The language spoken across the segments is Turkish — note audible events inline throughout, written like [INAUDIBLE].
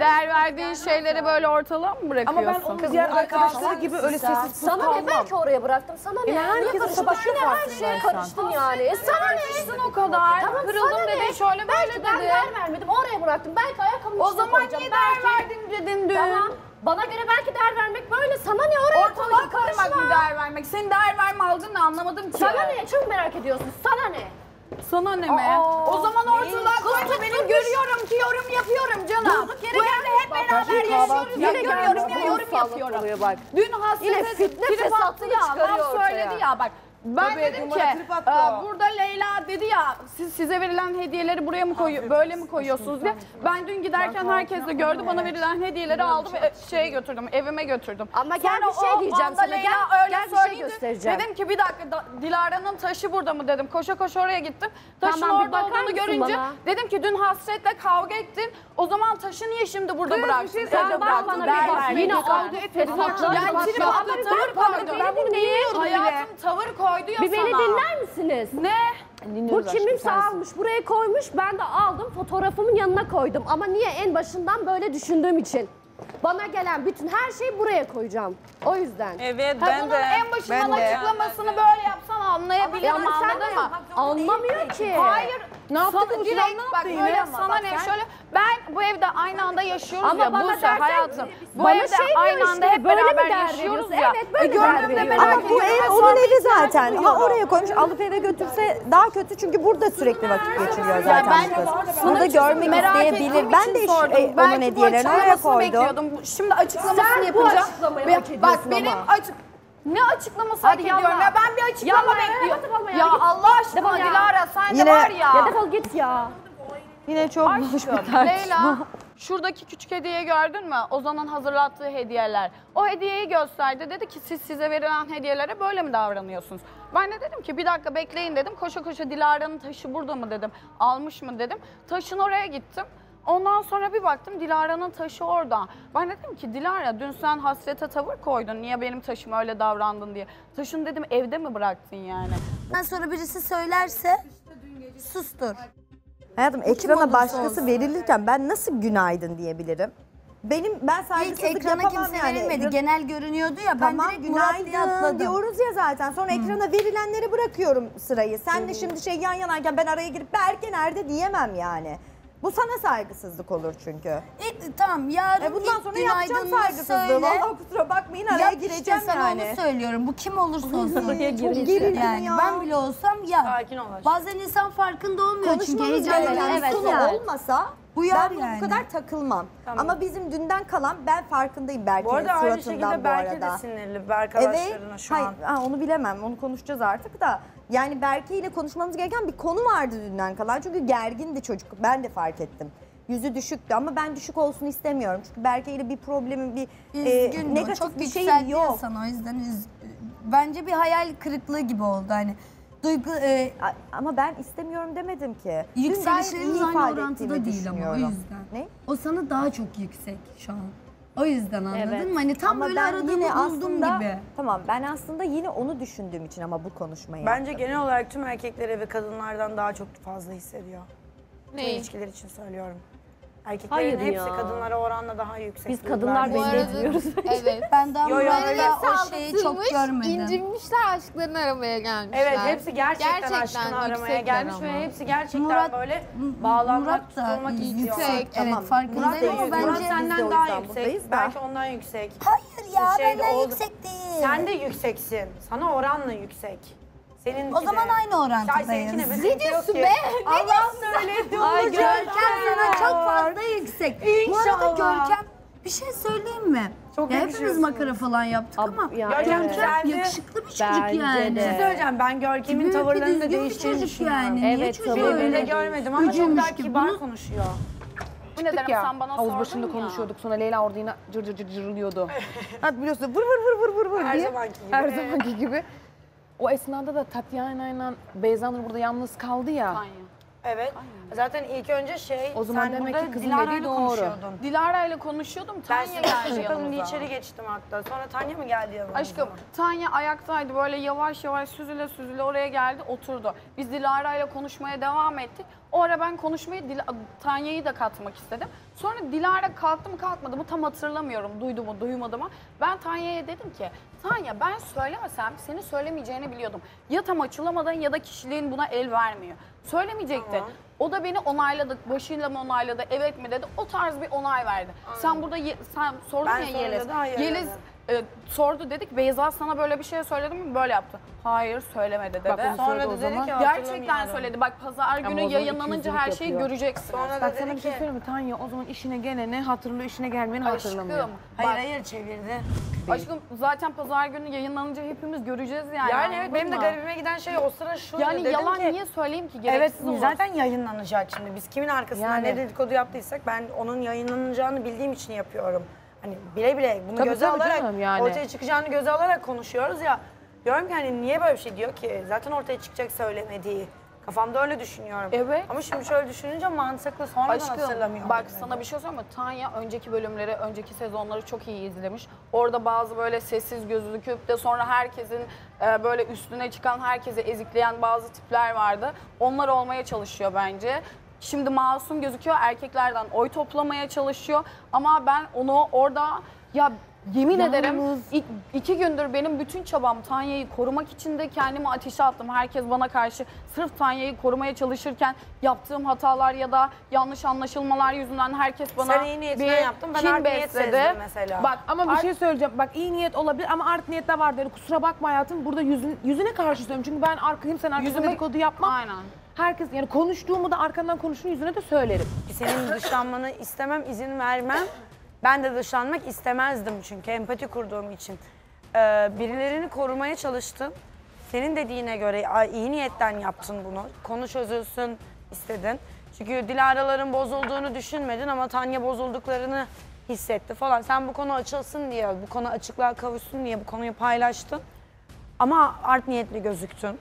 değer verdiğin şeyleri böyle ortalığa mı Ama bırakıyorsun? ben onun diğer arkadaşları gibi öyle sessiz pus Sana ne belki oraya bıraktım. Sana ne? Niye karıştın? savaşıyor Yine her şeye karıştın yani. E sana ne? Karıştın o kadar. Tamam, Kırıldım sana dedin ne? şöyle Belki böyle ben dedin. değer vermedim. Oraya bıraktım. Belki ayakkabımın O zaman koyacağım. niye değer Belki- verdin dedin dün? Tamam. Bana göre belki değer vermek böyle. Sana ne oraya Ortalığa koydun? koymak Karışma. mı değer vermek? Senin değer verme algın ne anlamadım ki. Sana ne? Çok merak ediyorsun. Sana ne? Sana ne? Aa, o zaman ortalığa tutmuş. benim görüyorum ki yorum yapıyorum canım. Durduk yere geldi. hep beraber yaşıyoruz ya yine görüyorum ya yorum yapıyorum. Dün hasrete Yine fitne attı fesatlığı ya, çıkarıyor laf söyledi ortaya. ya bak. Ben Tabii, dedim ki numara trip attı e, o. burada Leyla dedi ya siz size verilen hediyeleri buraya mı koyuyor böyle mi koyuyorsunuz diye. Ben dün giderken herkes de gördü bana verilen hediyeleri aldım ve şeye götürdüm evime götürdüm. Ama gel bir şey o diyeceğim anda sana. Leyla Gel- öyle gel bir şey göstereceğim. Dedim ki bir dakika da- Dilara'nın taşı burada mı dedim. Koşa koşa oraya gittim. Taşın Tamam, bir orada bakar olduğunu mısın görünce bana? dedim ki dün hasretle kavga ettin. O zaman taşı niye şimdi burada Kız, bir bıraktın? şey Evde söyleyeceğim. bıraktın. Bana bir Değer bak. vermedin. Yine Lütfen. aldı fesatlığı Yani trip tavır bak, koydu. beni dinlemiyorum bile. Hayatım tavır koydu ya Bir beni sana. dinler misiniz? Ne? Bu kiminse almış, buraya koymuş. Ben de aldım, fotoğrafımın yanına koydum. Ama niye? En başından böyle düşündüğüm için. Bana gelen bütün her şeyi buraya koyacağım. O yüzden. Evet Ha, ben bunun de. en başından Ben de. açıklamasını böyle yapsan anlayabilirim Ama sen anladın mı? Anlamıyor ki. Hayır. Ne yaptı sana bu? direkt Ne bak yaptı böyle sana ne şöyle ben bu evde aynı anda yaşıyoruz Ama ya bana Buse dersen- hayatım. Bu bana evde şey diyor aynı anda işte, hep böyle mi beraber değer yaşıyoruz ya. Evet, böyle E, değer gördüğümde merak Ama bu ediyorum. ev onun sonra evi ihtiyaç zaten. Ha duyuyorum. oraya koymuş alıp eve götürse daha kötü çünkü burada sürekli vakit geçiriyor zaten ben bu kız. sana Burada bir şey görmek merak isteyebilir. ettiğim Ben için de sordum. e, onun Belki bu hediyelerini oraya açıklamasını koydum. bekliyordum. Bu- Şimdi açıklamasını Sen bu yapacağım. açıklamayı Ve hak Bak ediyorsun benim ama. açık ne açıklaması Hadi hak ediyorum yallah. ya ben bir açıklama Yallah, bekliyorum. hadi ya. Allah aşkına Defol ya. Dilara sen de Yine- var ya. Ya defol git ya. Yine çok boş bir tartışma. Leyla şuradaki küçük hediyeyi gördün mü? Ozan'ın hazırlattığı hediyeler. O hediyeyi gösterdi. Dedi ki siz size verilen hediyelere böyle mi davranıyorsunuz? Ben de dedim ki bir dakika bekleyin dedim. Koşa koşa Dilara'nın taşı burada mı dedim. Almış mı dedim. Taşın oraya gittim. Ondan sonra bir baktım Dilara'nın taşı orada. Ben dedim ki Dilara dün sen hasrete tavır koydun. Niye benim taşıma öyle davrandın diye. Taşını dedim evde mi bıraktın yani? Ondan sonra birisi söylerse sustur. Hayatım ekrana olursa başkası olsun. verilirken ben nasıl günaydın diyebilirim? Benim ben İlk saygısızlık ekrana yapamam kimse yani. verilmedi. Ekran- Genel görünüyordu ya. Ben Tamam direkt Murat diye günaydın atladım. diyoruz ya zaten. Sonra ekrana verilenleri bırakıyorum sırayı. Sen de şimdi şey yan yanayken ben araya girip Berke nerede diyemem yani. Bu sana saygısızlık olur çünkü. İlk, tamam yarın E bundan ilk sonra yapacağım saygısızlığı. söyle. Vallahi kusura bakmayın araya Yap işte gireceğim sana yani. onu söylüyorum. Bu kim olursa olsun. Çok gerildim yani ya. ben bile olsam ya. Sakin ol. Bazen insan farkında olmuyor çünkü Konuşmamız heyecanla gereken evet, evet. olmasa Uyar ben yani. bu kadar takılmam. Ama bizim dünden kalan ben farkındayım Berke'nin Bu arada aynı suratından şekilde bu Berke de sinirli bir arkadaşlarına şu hayır, an. ha, onu bilemem. Onu konuşacağız artık da. Yani Berke ile konuşmamız gereken bir konu vardı dünden kalan. Çünkü gergindi çocuk. Ben de fark ettim. Yüzü düşüktü ama ben düşük olsun istemiyorum. Çünkü Berke ile bir problemim, bir e, Üzgün negatif çok bir şeyim yükseldi ya yok. sana o yüzden üz... Bence bir hayal kırıklığı gibi oldu hani. Duygu, e, A- Ama ben istemiyorum demedim ki. Dün gayet iyi Yükselişleriniz aynı ifade orantıda ettiğimi değil ama o düşünüyorum. yüzden. Ne? O sana daha çok yüksek şu an. O yüzden anladın mı? Hani tam Ama böyle aradığımı yine buldum aslında, gibi. Tamam ben aslında yine onu düşündüğüm için ama bu konuşmayı Bence yaptım. genel olarak tüm erkekler ve kadınlardan daha çok fazla hissediyor. Tüm Neyi? ilişkiler için söylüyorum. Erkeklerin Hayır hepsi ya. kadınlara oranla daha yüksek. Biz kadınlar besliyor. belli ediyoruz. Evet. Ben daha [LAUGHS] Yo, yo, öyle. Murat'la o şeyi çok görmedim. incinmişler aşklarını aramaya gelmişler. Evet hepsi gerçekten, Gerçekten aşkını aramaya yüksekler gelmiş ama. ve hepsi gerçekten Murat- böyle bağlanmak, Murat da tutulmak istiyor. yüksek. Tamam. Evet farkındayım Murat, da ama yüksek. Murat bence... Senden daha yüksek. Belki ondan yüksek. Hayır ya Şeyde benden oldu. yüksek değil. Sen de yükseksin. Sana oranla yüksek. Senin O zaman aynı orantıdayız. Ne diyorsun be? Allah söyledi Ay. Görkem sana çok fazla yüksek. Bu arada İnşallah. Görkem bir şey söyleyeyim mi? Çok ya hepimiz makara falan yaptık ama ya, Görkem evet. yakışıklı bir çocuk Bence yani. de. Bir şey söyleyeceğim ben Görkem'in Büyük bir tavırlarını da düzgün bir değiştiğini çocuk düşünüyorum. yani. Niye Evet, çocuğu tabii. De öyle? görmedim ama çok Üzülmüş daha gibi. kibar Bunu- konuşuyor. Bu ne derim sen bana Havuz başında ya. konuşuyorduk sonra Leyla orada yine cır cır cır cırlıyordu. [LAUGHS] ha biliyorsun vur vur vur vur vur vur Her diye. zamanki gibi. Her zamanki gibi. O esnada da Tatyana ile Beyza Nur burada yalnız kaldı ya. Tanya. Evet. Zaten ilk önce şey, O zaman sen demek burada ki kızın Dilara'yla dediği doğru. konuşuyordun. Dilara ile konuşuyordum. Ben Tanya size geldi hoşçakalın diye yanımıza. içeri geçtim hatta. Sonra Tanya mı geldi yanımıza? Aşkım Tanya ayaktaydı böyle yavaş yavaş süzüle süzüle oraya geldi oturdu. Biz Dilara ile konuşmaya devam ettik. O ara ben konuşmayı Dila- Tanya'yı da katmak istedim. Sonra Dilara kalktı mı kalkmadı mı tam hatırlamıyorum duydu mu duymadı mı. Ben Tanya'ya dedim ki Tanya ben söylemesem seni söylemeyeceğini biliyordum. Ya tam açılamadın ya da kişiliğin buna el vermiyor. Söylemeyecekti. O da beni onayladı, başıyla mı onayladı, evet mi dedi. O tarz bir onay verdi. Sen burada ye- sen sordun Ben ya Yeliz. dedi, hayır Yeliz dedi. E, sordu dedik Beyza sana böyle bir şey söyledi mi? Böyle yaptı. Hayır söylemedi dedi. Bak onu Sonra söyledi da o dedi zaman. ki Gerçekten hatırlamıyorum. söyledi. Bak pazar günü zaman yayınlanınca her şeyi yapıyor. göreceksiniz. Sonra da Bak dedi sana bir ki, şey söyleyeyim mi Tanya? O zaman işine geleni hatırlıyor, işine gelmeyeni hatırlamıyor. Aşkım, hayır bak, hayır çevirdi. aşkım zaten pazar günü yayınlanınca hepimiz göreceğiz yani. Yani evet anladın benim de mı? garibime giden şey o sıra şu Yani dedim yalan ki, niye söyleyeyim ki? Evet Gereksiz olur. zaten yayınlanacak şimdi. Biz kimin arkasından Yani. ne dedikodu yaptıysak ben onun yayınlanacağını bildiğim için yapıyorum. Hani bile bile bunu Tabii, göze tabii alarak canım yani. ortaya çıkacağını göze alarak konuşuyoruz ya. Diyorum ki hani niye böyle bir şey diyor ki? Zaten ortaya çıkacak söylemediği. Kafamda öyle düşünüyorum. Evet. Ama şimdi şöyle düşününce mantıklı sonradan Aşkım hatırlamıyorum. bak sana bir şey söyleyeyim mi? Tanya önceki bölümleri, önceki sezonları çok iyi izlemiş. Orada bazı böyle sessiz gözüküp de sonra herkesin e, böyle üstüne çıkan, herkesi ezikleyen bazı tipler vardı. Onlar olmaya çalışıyor bence. Şimdi masum gözüküyor, erkeklerden oy toplamaya çalışıyor. Ama ben onu orada ya yemin ederim ik- iki gündür benim bütün çabam Tanya'yı korumak için de kendimi ateşe attım. Herkes bana karşı sırf Tanya'yı korumaya çalışırken yaptığım hatalar ya da yanlış anlaşılmalar yüzünden herkes bana Sen iyi niyetinden bir yaptın, ben kin art niyet sezdim mesela. Bak Ama bir art- şey söyleyeceğim. Bak iyi niyet olabilir ama art niyet de var. Yani kusura bakma hayatım. Burada yüzün, yüzüne karşı söylüyorum. Çünkü ben arka, kimsenin arkasında Yüzüme- dedikodu yapmam. Aynen. Herkes yani konuştuğumu da arkandan konuştuğunu yüzüne de söylerim. Senin dışlanmanı istemem, izin vermem. Ben de dışlanmak istemezdim çünkü empati kurduğum için. Ee, birilerini korumaya çalıştın. Senin dediğine göre iyi niyetten yaptın bunu. Konu çözülsün istedin. Çünkü Dilara'ların bozulduğunu düşünmedin ama Tanya bozulduklarını hissetti falan. Sen bu konu açılsın diye, bu konu açıklığa kavuşsun diye bu konuyu paylaştın. Ama art niyetli gözüktün.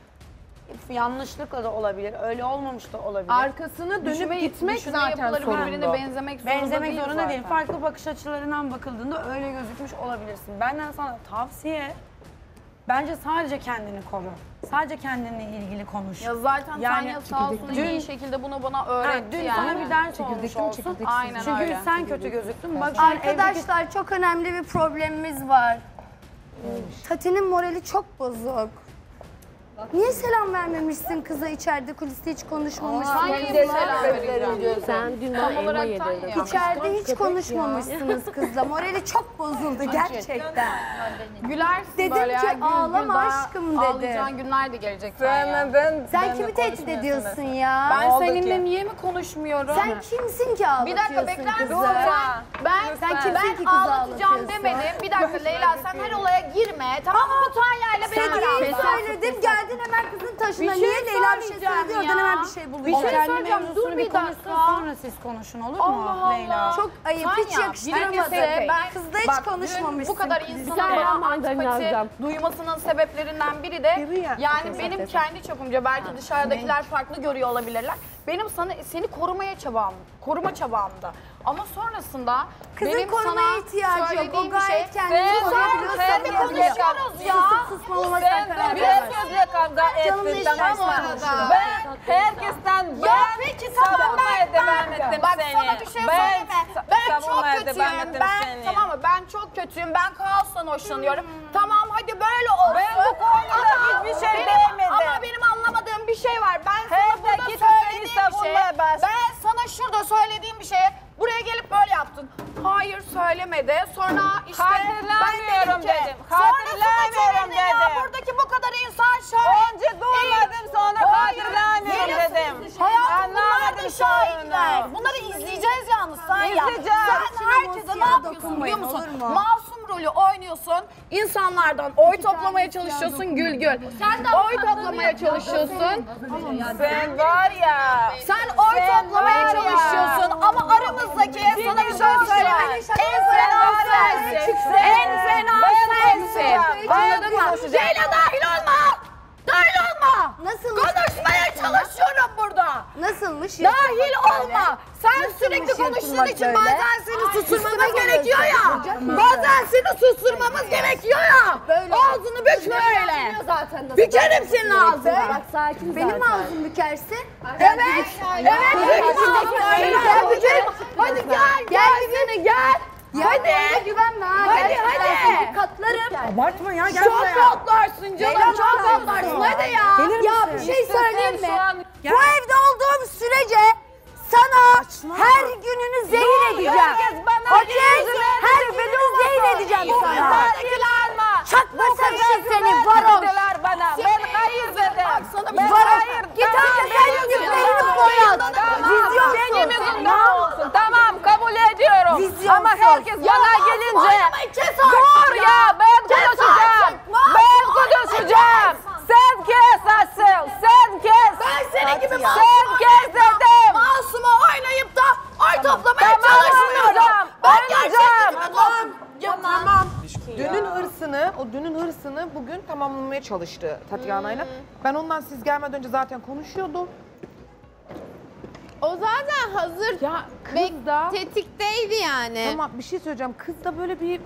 Yanlışlıkla da olabilir, öyle olmamış da olabilir. Arkasını dönüp Düşünme- gitmek düşünme zaten yapıları birbirine sorunlu. benzemek zorunda Benzemek değil zorunda değil. zaten. Farklı bakış açılarından bakıldığında öyle gözükmüş olabilirsin. Benden sana tavsiye bence sadece kendini koru. Sadece kendinle ilgili konuş. Ya zaten Yani Tanya sağ olsun dün- iyi şekilde bunu bana Ha, öğretti dün yani. sana bir ders olmuş Çekirdekli mi, olsun. çekirdeksiz Aynen Çünkü öyle. sen kötü gözüktün. Bak şu an evdeki... Arkadaşlar çok önemli bir problemimiz var. Tati'nin morali çok bozuk. Niye selam vermemişsin kıza içeride kuliste hiç konuşmamışsın? Tanya'ya bir selam vereceğim. Sen dün bana elma yedirdin. İçeride hiç konuşmamışsınız kızla. Morali çok bozuldu gerçekten. Gülersin Dedim böyle ki, ya. gül, ağlama gül, aşkım dedi. Ağlayacağın günler de gelecek Tanya. Sen kimi tehdit ediyorsun ya? Ben seninle niye mi konuşmuyorum? Sen kimsin ki bir ağlatıyorsun dakika bekler misin? Ben, Sen kimsin ben ki kızı ağlatacağım ağlatıyorsun? demedim. Bir dakika Leyla sen her olaya girme. Tamam mı? Bu Hediyeyi söyledim geldin hemen kızın taşına. Bir şey Niye Leyla bir şey söyleyeceğim söyledi oradan ya. hemen bir şey buluyor. Bir şey Kendi söyleyeceğim, mevzusunu dur bir bir konuşsun, dakika. sonra siz konuşun olur mu Allah Leyla? Allah. Çok ayıp hiç Tanya, yakıştıramadı. ben Kızla hiç bak, dün konuşmamışsın. Bu kadar insanın bana mandalina antipati duymasının sebeplerinden biri de ya. yani benim kendi çapımca belki dışarıdakiler farklı görüyor olabilirler. Benim sana seni korumaya çabam, koruma çabamda. Ama sonrasında Kızın benim korumaya sana ihtiyacı yok. O söylediğim bir gayet şey. kendini Sen- koruyabiliyor, sen de konuşuyoruz ya. Susup susmamama sen karar Bir ver. sözle kavga işte tamam mı? konuşuyorum. Ben herkesten ya peki tamam ben, ben bak sana bir şey söyleme. Ben çok kötüyüm. Ben tamam mı? Ben çok kötüyüm. Ben kaostan hoşlanıyorum. Tamam hadi böyle olsun. Ben bu konuda hiçbir şey söylemedi. Sonra işte Hatırlamıyorum ben ki, dedim. Hatırlamıyorum çevirdin ya, dedim. Buradaki bu kadar insan şahit. Önce duymadım sonra Hayır, hatırlamıyorum yine dedim. Hayatım bunlar da şahitler. sonra. Bunları izleyeceğiz yalnız sen ya. İzleyeceğiz. Sen herkese ne yapıyorsun biliyor musun? Masum rolü oynuyorsun. İnsanlardan oy toplamaya çalışıyorsun gül gül. Sen de oy toplamaya çalışıyorsun. Sen var ya. Sen oy toplamaya çalışıyorsun ama aramızdaki sana bir şey söyleyeyim. En fena sensin. En fena sensin. Anladın mı? Leyla dahil olma. Dahil olma. Nasılmış? Konuşmaya çalışıyorum burada. Nasılmış? Dahil konuştuğun için bazen seni susturmamız gerekiyor ya. Bazen seni susturmamız gerekiyor ya. Ağzını bükme öyle. zaten. Bükerim senin ağzını. Bak sakin Benim zaten. ağzım bükerse Evet. Evet. Gel bükerim. Hadi gel. Gel seni gel. Hadi. güvenme ha. Hadi, hadi. Katlarım. Abartma ya gel Çok buraya. patlarsın canım. Çok patlarsın. Hadi ya. Ya bir şey söyleyeyim mi? Bu evde olduğum sürece sana her gününü zehir edeceğim. Okey? Her gününü zehir edeceğim sana. Çakma sarışın seni varoş. Bana. Ben hayır dedim. Ben hayır. Git önce sen yüzümden boyat. Vizyonsuz. Benim yüzümden olsun. Tamam kabul ediyorum. Vizyonsuz. Ama herkes bana gelince. Dur ya ben konuşacağım. Gibi kes dedim. Masuma oynayıp da oy toplamaya Tamam, çalışmıyorum. oynayacağım, Ben gerçekten tamam. Tamam. Dünün hırsını, o dünün hırsını bugün tamamlamaya çalıştı Tatyana'yla. Ben ondan siz gelmeden önce zaten konuşuyordum. O zaten hazır Ya kız da... tetikteydi yani. Tamam bir şey söyleyeceğim. Kızda böyle bir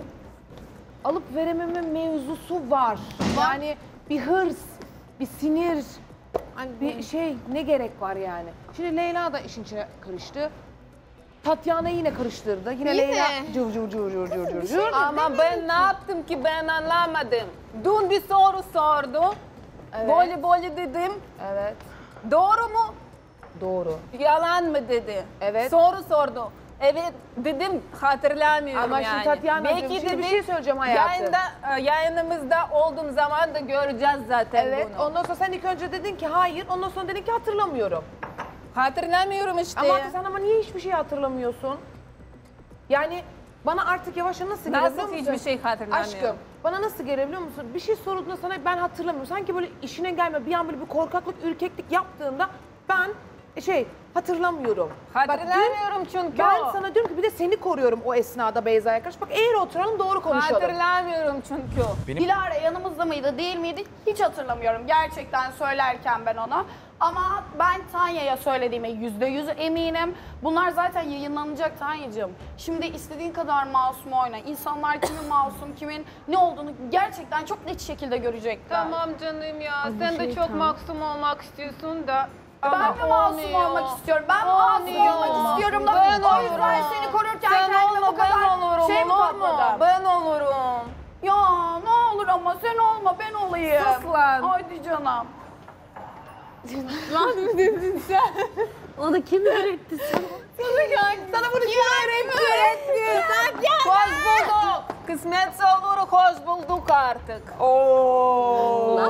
alıp verememe mevzusu var. Yani bir hırs, bir sinir, bir şey ne gerek var yani. Şimdi Leyla da işin içine karıştı. Tatyana yine karıştırdı. Yine, Yine. Leyla cır cır cır cır cır cır cır. Ama ben ne yaptım ki ben anlamadım. Dün bir soru sordu. Böyle böyle dedim. Evet. Doğru mu? Doğru. Yalan mı dedi. Evet. Soru sordu. Evet dedim hatırlamıyorum Ama yani. şimdi Tatyana'cığım şimdi bir şey söyleyeceğim hayatım. Yayında, e, yayınımızda olduğum zaman da göreceğiz zaten Evet. bunu. Ondan sonra sen ilk önce dedin ki hayır. Ondan sonra dedin ki hatırlamıyorum. Hatırlamıyorum işte. Ama sen ama niye hiçbir şey hatırlamıyorsun? Yani bana artık yavaş yavaş nasıl geliyor biliyor Nasıl musun? hiçbir şey hatırlamıyorum. Aşkım bana nasıl geliyor biliyor musun? Bir şey sorulduğunda sana ben hatırlamıyorum. Sanki böyle işine gelme bir an böyle bir korkaklık, ürkeklik yaptığında ben şey hatırlamıyorum. Bak, dün Hatırlamıyorum çünkü. ben sana diyorum ki bir de seni koruyorum o esnada Beyza'ya karşı. Bak eğri oturalım doğru konuşalım. Hatırlamıyorum çünkü. Dilara yanımızda mıydı değil miydi hiç hatırlamıyorum gerçekten söylerken ben ona. Ama ben Tanya'ya söylediğime yüzde yüz eminim. Bunlar zaten yayınlanacak Tanya'cığım. Şimdi istediğin kadar masum oyna. İnsanlar kimin [COUGHS] masum, kimin ne olduğunu gerçekten çok net şekilde görecekler. Tamam canım ya. Sen de çok maksum olmak istiyorsun da. Ben de masum olmuyor. olmak istiyorum. Ben masum Olmuyor. olmak istiyorum da Ben o yüzden olurum. seni korurken Sen kendime olma bu ben kadar olurum şey mi olur mu? topladım? Ben olurum. Ya ne olur ama sen olma ben olayım. Sus lan. Haydi canım. [LAUGHS] Onu kim öğretti sana? Sana bunu kim öğretti? Hoş bulduk. Kısmetse olur hoş bulduk artık. Oo.